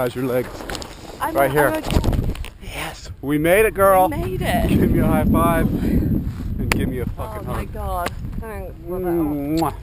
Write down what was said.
how's your legs? I'm Right a- here. Okay. Yes, we made it, girl. We made it. Give me a high five and give me a fucking Oh fucking my hug. god. Thanks. Mwah.